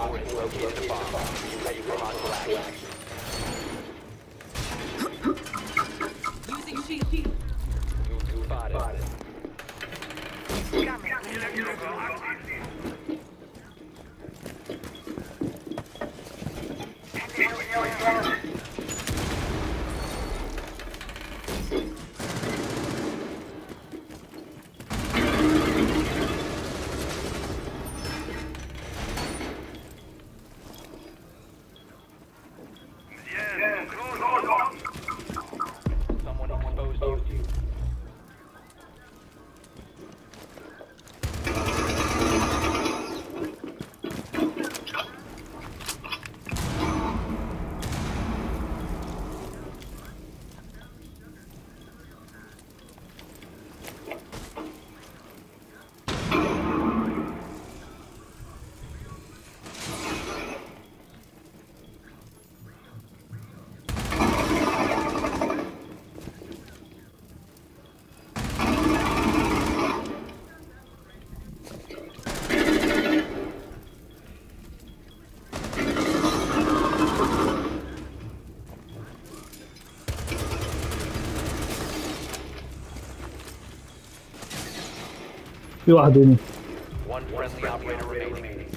4 has located a bomb. Be ready for hostile action. Using shield. You you spotted. Someone في واحد هنا One friendly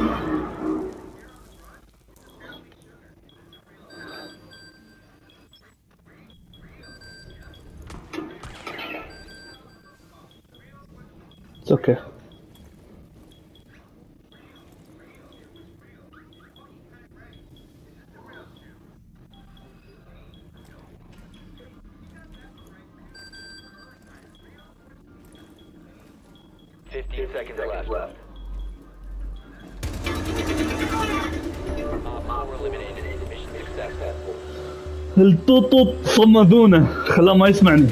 It's okay. Fifteen seconds left. التوتو صمدونه خلاه ما يسمعني.